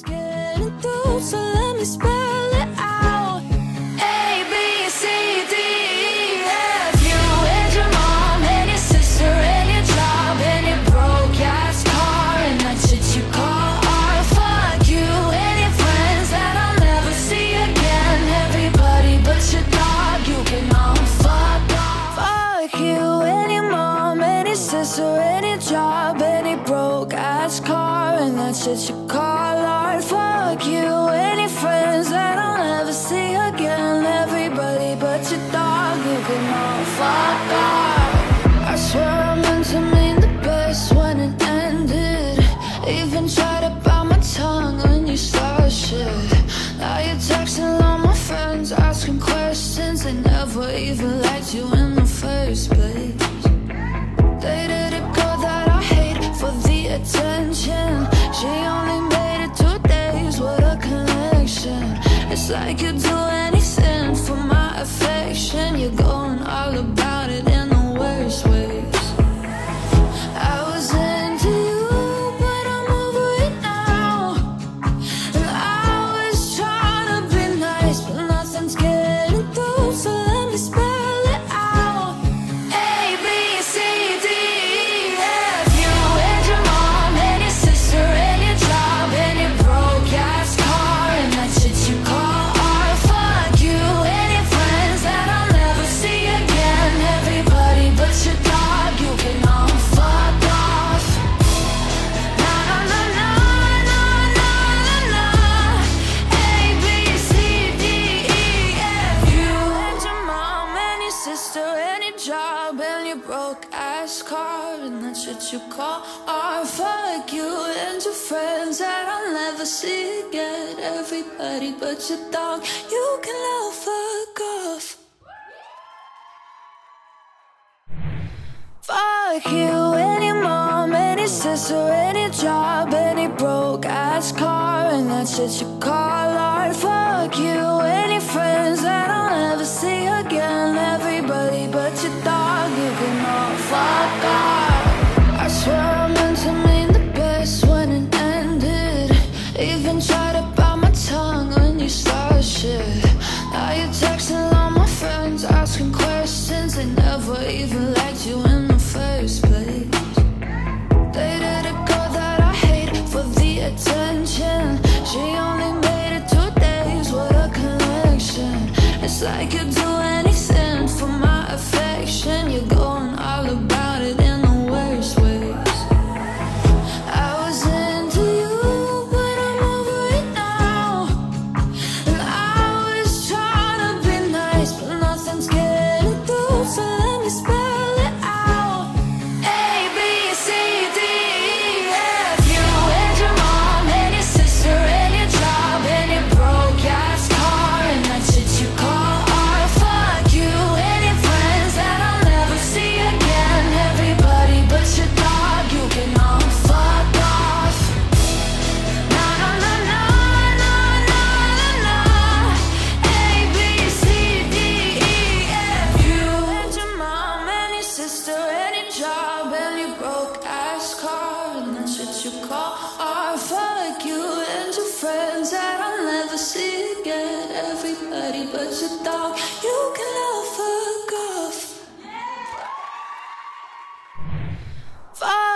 Getting through, so let me spell. you could not fall I swear I meant to mean the best when it ended. Even tried to bite my tongue when you started. Shit Now you're texting all my friends, asking questions. They never even liked you in the first place. They did a call that I hate for the attention. She only made it two days, what a connection. It's like you broke ass car and that's what you call art. Fuck you and your friends that I'll never see again. Everybody but your dog, you can all fuck off. Fuck you and your mom and your sister and your job and your broke ass car and that's what you call art. Fuck you and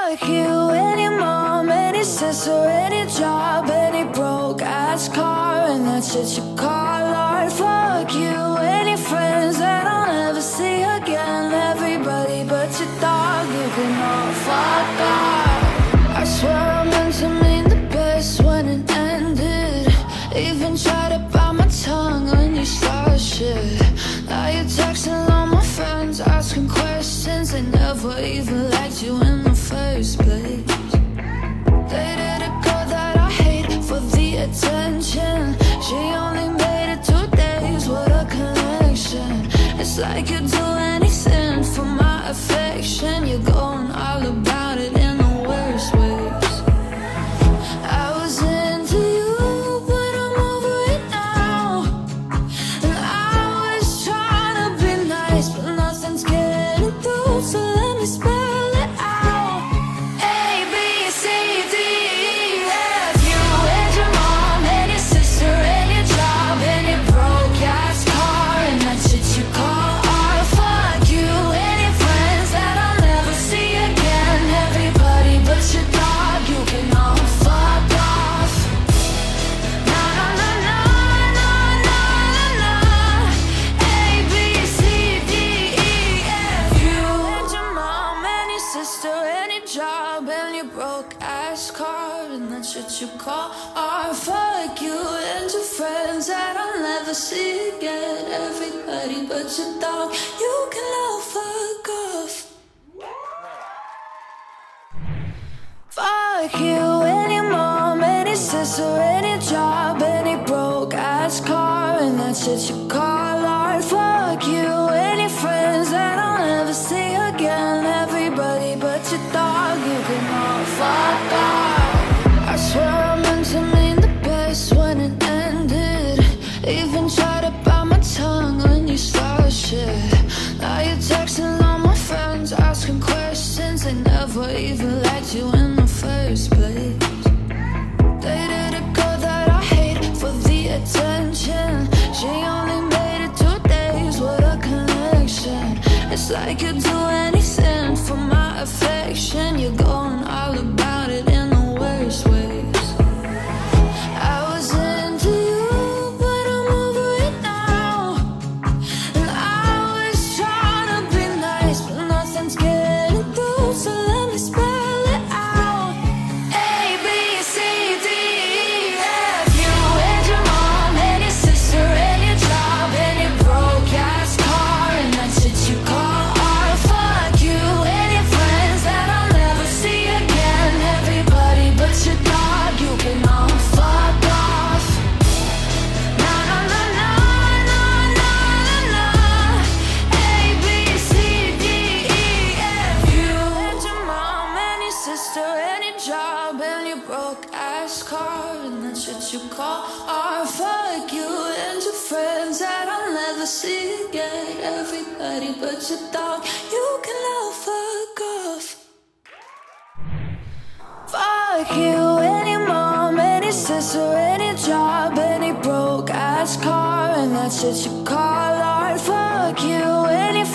Fuck you and your mom and your sister and your job and your broke ass car and that's just you call. It's like you'd do anything for my affection. You're going all about broke ass car And that's what you call art. Fuck you and your friends that I'll never see again. Everybody but your dog. You can all fuck off. Fuck you and your mom and your sister and your job And your broke ass car And that's what you call Even tried to bite my tongue when you start shit. Now you're texting all my friends, asking questions. They never even liked you in the first place. Dated a girl that I hate for the attention. She only made it two days with a connection. It's like you'd do anything for my affection. You're call art. Fuck you and your friends that I'll never see again. Everybody but your dog, you can all fuck off. Fuck you your mom any sister any job any broke ass car and that's shit you call art. Fuck you and your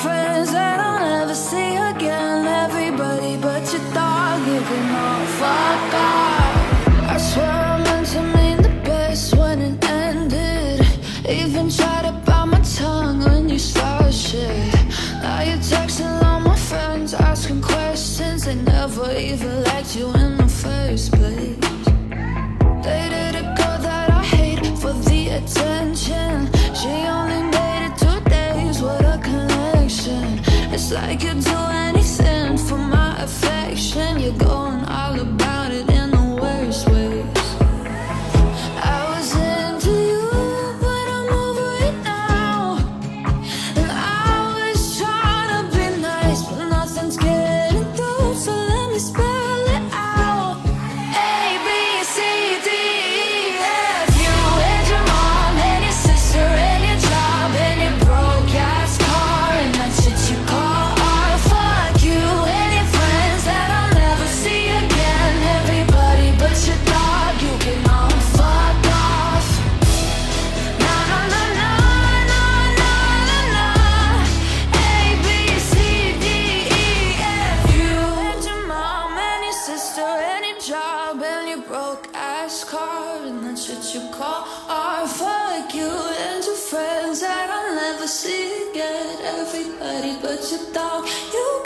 texting all my friends, asking questions. They never even liked you in the first place. Dated a girl that I hate for the attention. She only made it two days with a connection. It's like you'd do anything for my affection. You're going see again. Everybody but your dog, you